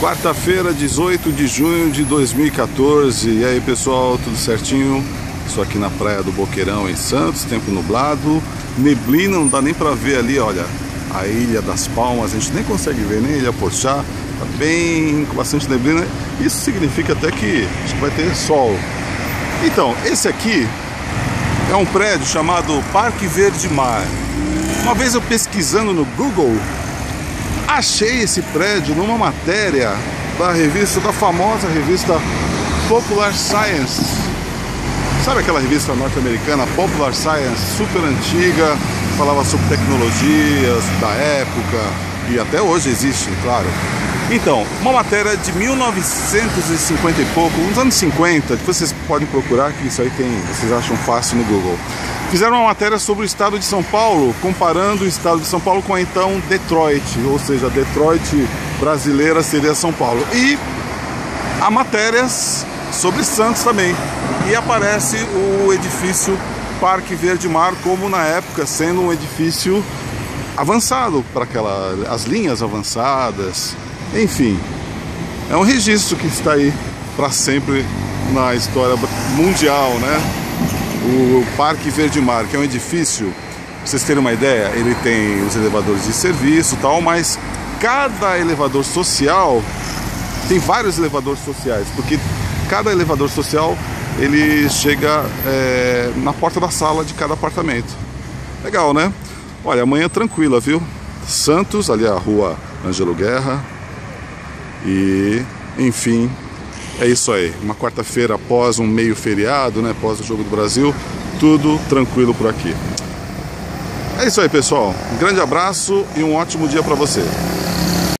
Quarta-feira, 18 de junho de 2014. E aí, pessoal, tudo certinho? Estou aqui na praia do Boqueirão, em Santos, tempo nublado, neblina, não dá nem para ver ali, olha, a Ilha das Palmas, a gente nem consegue ver, nem Ilha Pochá, tá bem com bastante neblina. Isso significa até que acho que vai ter sol. Então, esse aqui é um prédio chamado Parque Verde Mar. Uma vez eu pesquisando no Google, achei esse prédio numa matéria da revista, da famosa revista Popular Science. Sabe aquela revista norte-americana Popular Science, super antiga, falava sobre tecnologias da época e até hoje existe, claro. Então, uma matéria de 1950 e pouco, uns anos 50, que vocês podem procurar, que isso aí tem, vocês acham fácil no Google. Fizeram uma matéria sobre o estado de São Paulo, comparando o estado de São Paulo com a então Detroit, ou seja, Detroit brasileira seria São Paulo. E há matérias sobre Santos também. E aparece o edifício Parque Verde Mar como na época sendo um edifício avançado para aquela as linhas avançadas, enfim, é um registro que está aí para sempre na história mundial, né? O Parque Verde Mar, que é um edifício, pra vocês terem uma ideia, ele tem os elevadores de serviço tal, mas cada elevador social tem vários elevadores sociais, porque cada elevador social ele chega é, na porta da sala de cada apartamento. Legal, né? Olha, amanhã tranquila, viu? Santos, ali a rua Ângelo Guerra, e, enfim, é isso aí. Uma quarta-feira após um meio feriado, né? Após o Jogo do Brasil, tudo tranquilo por aqui. É isso aí, pessoal. Um grande abraço e um ótimo dia para você.